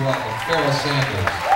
Welcome Pharoah Sanders.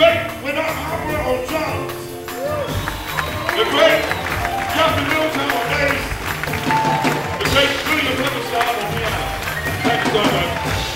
Great Winter Hopper on drums. The great Justin Middleton on bass. The great William Himmelstein on piano. Thank you so much.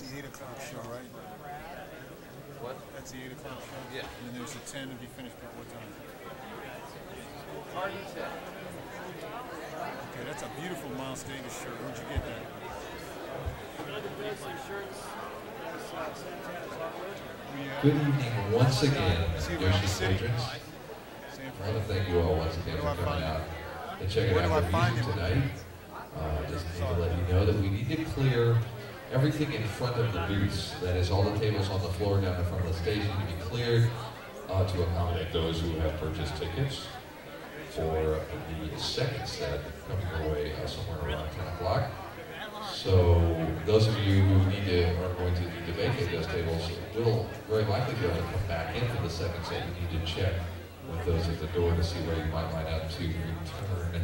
That's the 8 o'clock show, right? What? That's the 8 o'clock show? Yeah. And then there's a 10 if you finish by what time? Party 10. Okay, that's a beautiful Miles Davis shirt. Where'd you get that? Good evening once again, Yoshi patrons. I want to thank you all once again for coming out and checking out the music tonight. Uh, just need to let you know that we need to clear everything in front of the booths. That is, all the tables on the floor down in front of the stage need to be cleared uh, to accommodate those who have purchased tickets for the second set coming your way uh, somewhere around 10 o'clock. So those of you who need to are going to need to vacate those tables will very likely be able to come back in for the second set. You need to check with those at the door to see where you might line up to return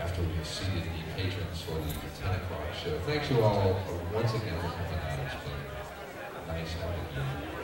after we've seated the patrons for the 10 o'clock show. Thank you all once again for coming out. It's been nice having you.